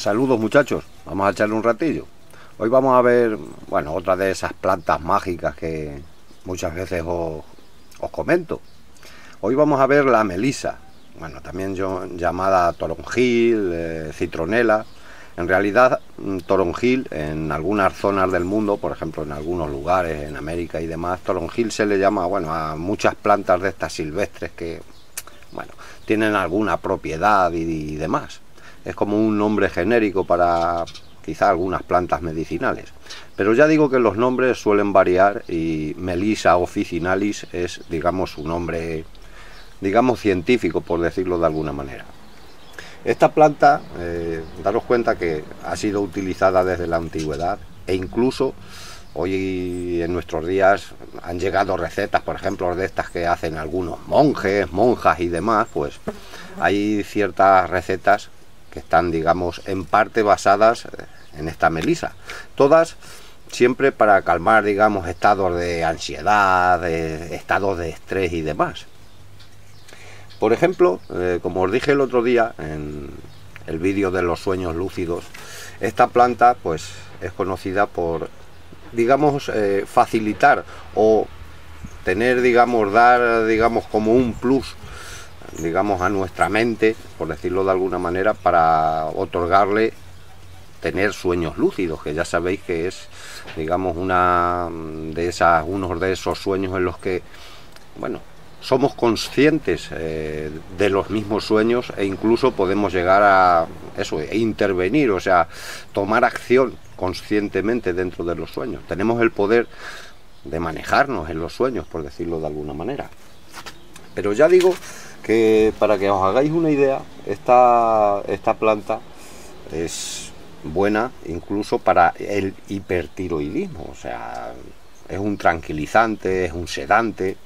Saludos muchachos, vamos a echarle un ratillo. Hoy vamos a ver, bueno, otra de esas plantas mágicas que muchas veces os, comento. Hoy vamos a ver la melisa, bueno, también yo, llamada toronjil, eh, citronela. En realidad, mm, toronjil en algunas zonas del mundo, por ejemplo en algunos lugares, en América y demás, toronjil se le llama, bueno, a muchas plantas de estas silvestres que, bueno, tienen alguna propiedad y demás es como un nombre genérico para quizá algunas plantas medicinales. Pero ya digo que los nombres suelen variar y Melissa officinalis es, digamos, su nombre, digamos, científico, por decirlo de alguna manera. Esta planta, eh, daros cuenta que ha sido utilizada desde la antigüedad e incluso hoy en nuestros días han llegado recetas, por ejemplo, de estas que hacen algunos monjes, monjas y demás, pues hay ciertas recetas que están, digamos, en parte basadas en esta melisa. Todas siempre para calmar, digamos, estados de ansiedad, estados de estrés y demás. Por ejemplo, eh, como os dije el otro día en el vídeo de los sueños lúcidos, esta planta pues es conocida por, digamos, eh, facilitar o tener, digamos, dar, digamos, como un plus digamos, a nuestra mente, por decirlo de alguna manera, para otorgarle tener sueños lúcidos, que ya sabéis que es, digamos, una de esas, uno de esos sueños en los que, bueno, somos conscientes eh, de los mismos sueños e incluso podemos llegar a eso, e intervenir, o sea, tomar acción conscientemente dentro de los sueños. Tenemos el poder de manejarnos en los sueños, por decirlo de alguna manera. Pero ya digo que para que os hagáis una idea, esta, esta planta es buena incluso para el hipertiroidismo, o sea, es un tranquilizante, es un sedante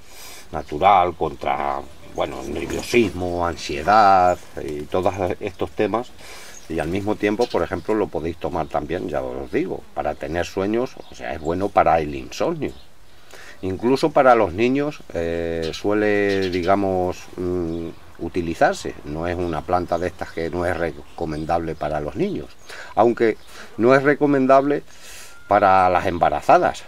natural contra, bueno, nerviosismo, ansiedad y todos estos temas. Y al mismo tiempo, por ejemplo, lo podéis tomar también, ya os digo, para tener sueños, o sea, es bueno para el insomnio. Incluso para los niños eh, suele, digamos, mm, utilizarse. No es una planta de estas que no es recomendable para los niños. Aunque no es recomendable para las embarazadas.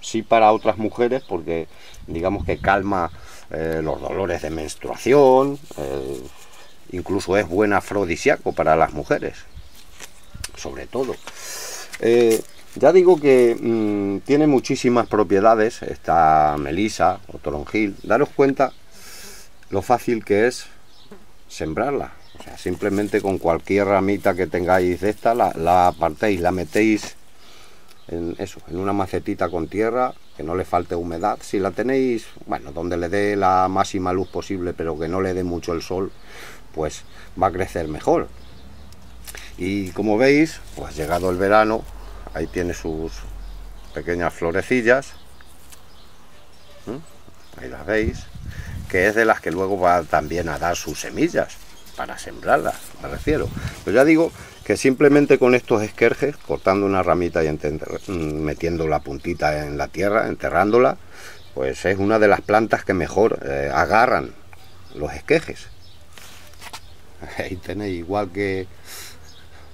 Sí para otras mujeres porque digamos que calma eh, los dolores de menstruación. Eh, incluso es buen afrodisíaco para las mujeres. Sobre todo. Ya digo que mm, tiene muchísimas propiedades esta melisa o toronjil. Daros cuenta lo fácil que es sembrarla. O sea, simplemente con cualquier ramita que tengáis de esta, la, la partéis, la metéis en eso, en una macetita con tierra, que no le falte humedad. Si la tenéis, bueno, donde le dé la máxima luz posible, pero que no le dé mucho el sol, pues va a crecer mejor. Y como veis, pues llegado el verano, ahí tiene sus pequeñas florecillas ahí las veis que es de las que luego va también a dar sus semillas para sembrarlas, me refiero. Pero ya digo que simplemente con estos esquerjes, cortando una ramita y mm, metiendo la puntita en la tierra, enterrándola, pues es una de las plantas que mejor eh, agarran los esquejes. Ahí tenéis, igual que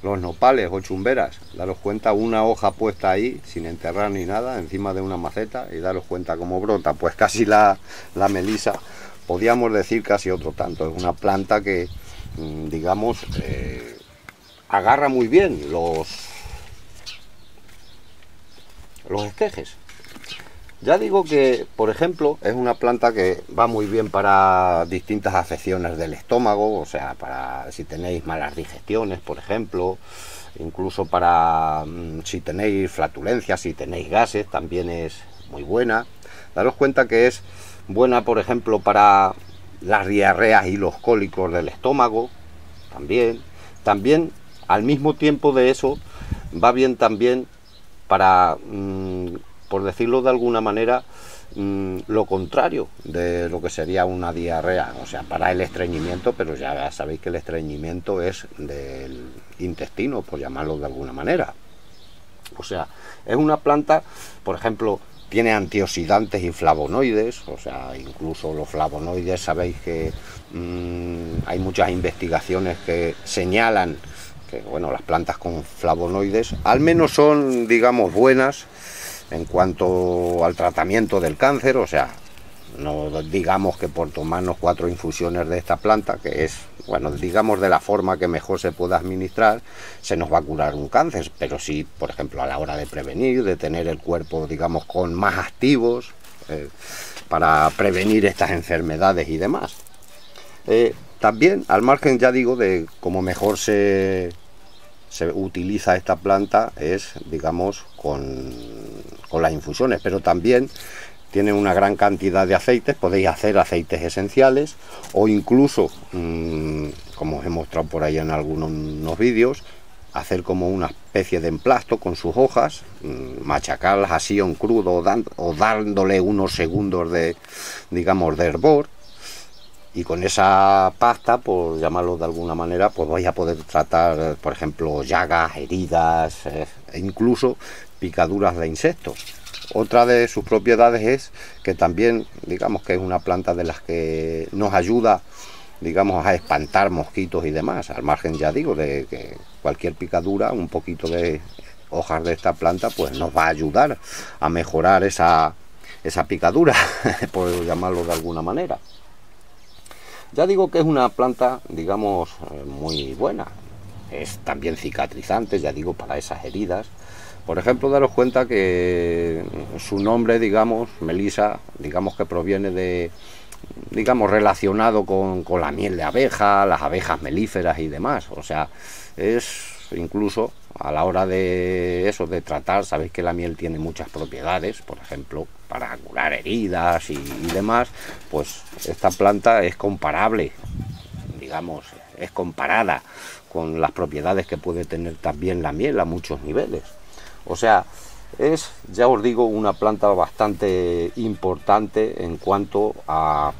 los nopales o chumberas, daros cuenta una hoja puesta ahí sin enterrar ni nada encima de una maceta y daros cuenta cómo brota, pues casi la, la melisa, podríamos decir casi otro tanto, es una planta que mm, digamos eh, agarra muy bien los los esquejes ya digo que, por ejemplo, es una planta que va muy bien para distintas afecciones del estómago, o sea, para si tenéis malas digestiones, por ejemplo, incluso para mm, si tenéis flatulencias, si tenéis gases, también es muy buena. Daros cuenta que es buena, por ejemplo, para las diarreas y los cólicos del estómago, también. También, al mismo tiempo de eso, va bien también para mm, por decirlo de alguna manera, mm, lo contrario de lo que sería una diarrea, o sea, para el estreñimiento, pero ya sabéis que el estreñimiento es del intestino, por llamarlo de alguna manera. O sea, es una planta, por ejemplo, tiene antioxidantes y flavonoides, o sea, incluso los flavonoides, sabéis que mm, hay muchas investigaciones que señalan que bueno, las plantas con flavonoides al menos son, digamos, buenas en cuanto al tratamiento del cáncer, o sea, no digamos que por tomarnos cuatro infusiones de esta planta, que es, bueno, digamos de la forma que mejor se pueda administrar, se nos va a curar un cáncer, pero sí, por ejemplo, a la hora de prevenir, de tener el cuerpo, digamos, con más activos, eh, para prevenir estas enfermedades y demás. Eh, también, al margen, ya digo, de cómo mejor se, se utiliza esta planta es, digamos, con, con las infusiones, pero también tiene una gran cantidad de aceites, podéis hacer aceites esenciales o incluso, mm, como os he mostrado por ahí en algunos vídeos, hacer como una especie de emplasto con sus hojas, mm, machacarlas así en crudo o, dándole unos segundos de, digamos, de hervor y con esa pasta, por llamarlo de alguna manera, pues vais a poder tratar, por ejemplo, llagas, heridas eh, e incluso picaduras de insectos. Otra de sus propiedades es que también, digamos que es una planta de las que nos ayuda, digamos, a espantar mosquitos y demás. Al margen, ya digo, de que cualquier picadura, un poquito de hojas de esta planta, pues nos va a ayudar a mejorar esa, esa picadura, por llamarlo de alguna manera. Ya digo que es una planta, digamos, muy buena. Es también cicatrizante, ya digo, para esas heridas. Por ejemplo, daros cuenta que su nombre, digamos, Melisa, digamos que proviene de, digamos, relacionado con, la miel de abeja, las abejas melíferas y demás. O sea, es incluso a la hora de eso, de tratar, sabéis que la miel tiene muchas propiedades, por ejemplo, para curar heridas y, y demás, pues esta planta es comparable, digamos, es comparada con las propiedades que puede tener también la miel a muchos niveles. O sea, es, ya os digo, una planta bastante importante en cuanto a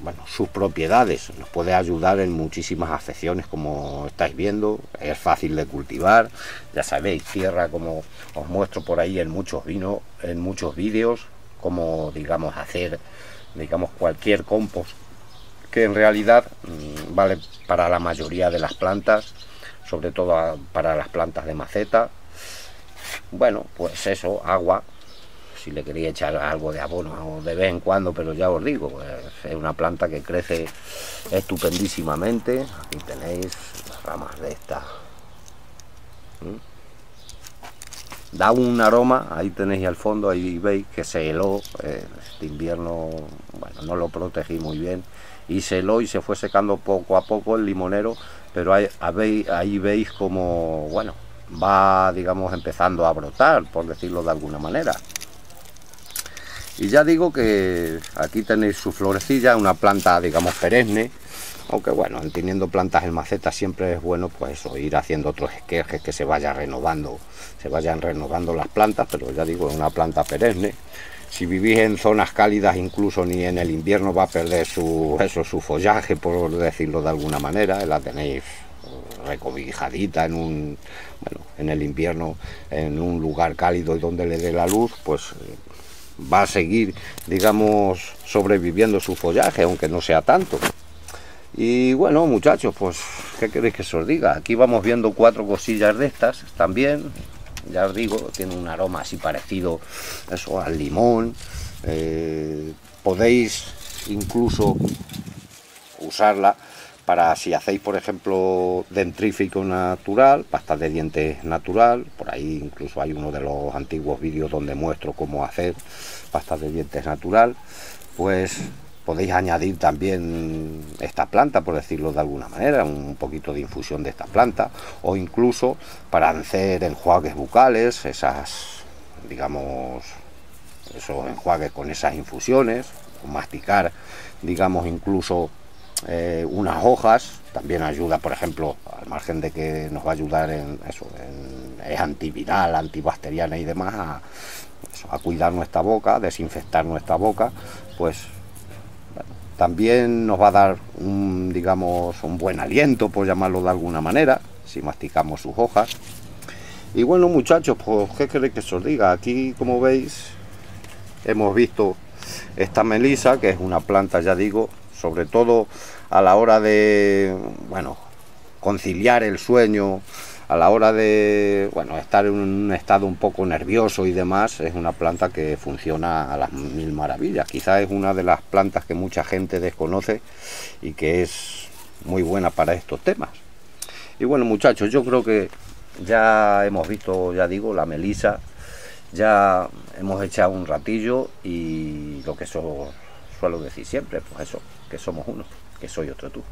bueno, sus propiedades. Nos puede ayudar en muchísimas afecciones, como estáis viendo. Es fácil de cultivar. Ya sabéis, tierra, como os muestro por ahí en muchos vinos, en muchos vídeos, como digamos hacer, digamos cualquier compost que en realidad mmm, vale para la mayoría de las plantas, sobre todo para las plantas de maceta bueno, pues eso, agua, si le quería echar algo de abono de vez en cuando, pero ya os digo, es una planta que crece estupendísimamente. Aquí tenéis las ramas de esta. ¿Mm? Da un aroma, ahí tenéis al fondo, ahí veis que se heló, eh, este invierno, bueno, no lo protegí muy bien, y se heló y se fue secando poco a poco el limonero, pero ahí, ahí veis como, bueno, va, digamos, empezando a brotar, por decirlo de alguna manera. Y ya digo que aquí tenéis su florecilla, una planta, digamos, perenne, aunque bueno, teniendo plantas en maceta siempre es bueno pues ir haciendo otros esquejes que se vaya renovando, se vayan renovando las plantas, pero ya digo, es una planta perenne. Si vivís en zonas cálidas, incluso ni en el invierno va a perder su, eso, su follaje, por decirlo de alguna manera, la tenéis recobijadita en un bueno, en el invierno en un lugar cálido y donde le dé la luz pues eh, va a seguir digamos sobreviviendo su follaje aunque no sea tanto. Y bueno muchachos pues qué queréis que se os diga aquí vamos viendo cuatro cosillas de estas también ya os digo tiene un aroma así parecido eso al limón eh, podéis incluso usarla para si hacéis por ejemplo dentrífico natural, pasta de dientes natural, por ahí incluso hay uno de los antiguos vídeos donde muestro cómo hacer pasta de dientes natural, pues podéis añadir también esta planta, por decirlo de alguna manera, un poquito de infusión de esta planta, o incluso para hacer enjuagues bucales, esas, digamos, esos enjuagues con esas infusiones, masticar, digamos, incluso eh, unas hojas, también ayuda, por ejemplo, al margen de que nos va a ayudar en eso, es antiviral, antibacteriana y demás, a, a, cuidar nuestra boca, desinfectar nuestra boca, pues también nos va a dar un, digamos, un buen aliento, por llamarlo de alguna manera, si masticamos sus hojas. Y bueno, muchachos, pues, ¿qué queréis que os diga? Aquí, como veis, hemos visto esta melisa, que es una planta, ya digo, sobre todo a la hora de, bueno, conciliar el sueño a la hora de bueno, estar en un estado un poco nervioso y demás, es una planta que funciona a las mil maravillas. Quizás es una de las plantas que mucha gente desconoce y que es muy buena para estos temas. Y bueno, muchachos, yo creo que ya hemos visto, ya digo, la melisa, ya hemos echado un ratillo y lo que suelo decir siempre, pues eso, que somos uno, que soy otro tú.